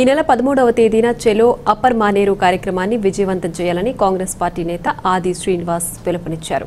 ఈ నెల పదమూడవ తేదీన చెలో అప్పర్ మానేరు కార్యక్రమాన్ని విజయవంతం చేయాలని కాంగ్రెస్ పార్టీ నేత ఆది శ్రీనివాస్ పిలుపునిచ్చారు.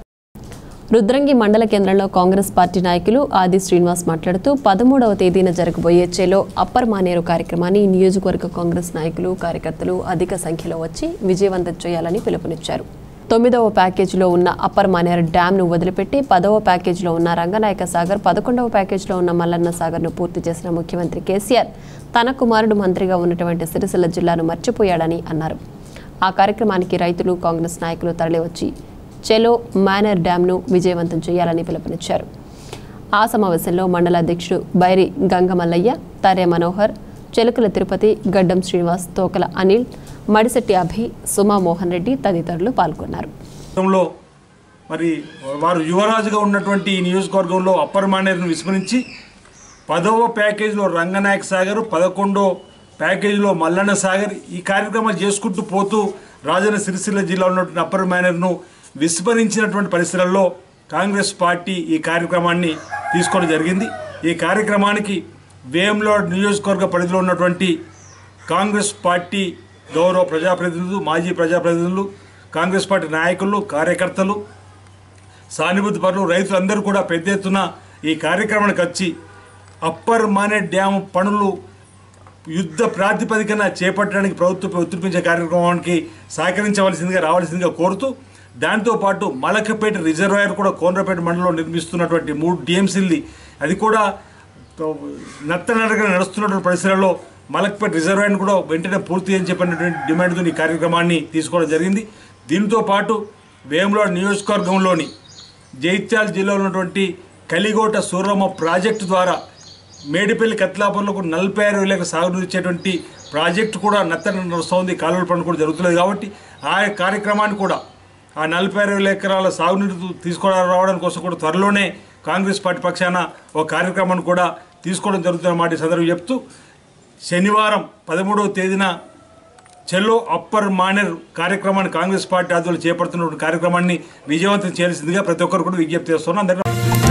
రుద్రంగి మండల కేంద్రంలో కాంగ్రెస్ పార్టీ నాయకులు ఆది శ్రీనివాస్ మాట్లాడుతూ పదమూడవ తేదీన జరగబోయే చెలో అప్పర్ మానేరు కార్యక్రమాన్ని నియోజకవర్గ కాంగ్రెస్ నాయకులు కార్యకర్తలు అధిక సంఖ్యలో వచ్చి విజయవంతం చేయాలని పిలుపునిచ్చారు. తొమ్మిదవ ప్యాకేజీలో ఉన్న అప్పర్ మానేరు డ్యాంను వదిలిపెట్టి పదవ ప్యాకేజీలో ఉన్న రంగనాయక సాగర్ పదకొండవ ప్యాకేజీలో ఉన్న మల్లన్న సాగర్ను పూర్తి చేసిన ముఖ్యమంత్రి కేసీఆర్ తన కుమారుడు మంత్రిగా ఉన్నటువంటి సిరిసిల్ల జిల్లాను మర్చిపోయాడని అన్నారు. ఆ కార్యక్రమానికి రైతులు కాంగ్రెస్ నాయకులు తరలివచ్చి చెలో మానేర్ డ్యాంను విజయవంతం చేయాలని పిలుపునిచ్చారు. ఆ సమావేశంలో మండల అధ్యక్షుడు బైరి గంగమల్లయ్య తరే మనోహర్ చెలుకల తిరుపతి గడ్డం శ్రీనివాస్ తోకల అనిల్ మడిశెట్టి అభి సుమా మోహన్ రెడ్డి తదితరులు పాల్గొన్నారు. మరి వారు యువరాజుగా ఉన్నటువంటి ఈ నియోజకవర్గంలో అప్పర్ మానేరును విస్మరించి పదవ ప్యాకేజీలో రంగనాయక సాగర్ పదకొండో ప్యాకేజీలో మల్లన్న సాగర్ ఈ కార్యక్రమాలు చేసుకుంటూ పోతూ రాజన్న సిరిసిల్ల జిల్లా ఉన్నటువంటి అప్పర్ మానేరును విస్మరించినటువంటి పరిస్థితులలో కాంగ్రెస్ పార్టీ ఈ కార్యక్రమాన్ని తీసుకోవడం జరిగింది. ఈ కార్యక్రమానికి వేములో నియోజకవర్గ పరిధిలో ఉన్నటువంటి కాంగ్రెస్ పార్టీ గౌరవ ప్రజాప్రతినిధులు మాజీ ప్రజాప్రతినిధులు కాంగ్రెస్ పార్టీ నాయకులు కార్యకర్తలు సానుభూతి పనులు రైతులందరూ కూడా పెద్ద ఎత్తున ఈ కార్యక్రమానికి వచ్చి అప్పర్ మానే డ్యామ్ పనులు యుద్ధ ప్రాతిపదికన చేపట్టడానికి ప్రభుత్వం ఉత్తిపించే కార్యక్రమానికి సహకరించవలసిందిగా రావాల్సిందిగా కోరుతూ దాంతోపాటు మలకపేట రిజర్వాయర్ కూడా కోనరపేట మండలంలో నిర్మిస్తున్నటువంటి మూడు డిఎంసీల్ని అది కూడా నత్తనడగా నడుస్తున్నటువంటి పరిసరాల్లో మలక్పేట్ రిజర్వాయర్ని కూడా వెంటనే పూర్తి అని చెప్పినటువంటి డిమాండ్తో ఈ కార్యక్రమాన్ని తీసుకోవడం జరిగింది. దీంతో పాటు వేములవాడ నియోజకవర్గంలోని జైత్యాల జిల్లాలో ఉన్నటువంటి కలిగోట సూరమ్మ ప్రాజెక్టు ద్వారా మేడిపల్లి కత్లాపురంలో నలభై ఆరు వేలకు సాగునీరు ప్రాజెక్టు కూడా నత్తన నడుస్తుంది. కాలువల పనులు కూడా జరుగుతుంది కాబట్టి ఆ కార్యక్రమాన్ని కూడా ఆ నలభై ఆరు వేల ఎకరాల సాగునీరు తీసుకోవడం రావడం కోసం కూడా త్వరలోనే కాంగ్రెస్ పార్టీ పక్షాన ఒక కార్యక్రమాన్ని కూడా తీసుకోవడం జరుగుతుందన్నమాట ఈ సందర్భం చెప్తూ శనివారం పదమూడవ తేదీన చెల్లో అప్పర్ మానేర్ కార్యక్రమాన్ని కాంగ్రెస్ పార్టీ ఆధ్వర్యంలో చేపడుతున్న కార్యక్రమాన్ని విజయవంతం చేయాల్సిందిగా ప్రతి ఒక్కరు కూడా విజ్ఞప్తి చేస్తున్నాం అందరికీ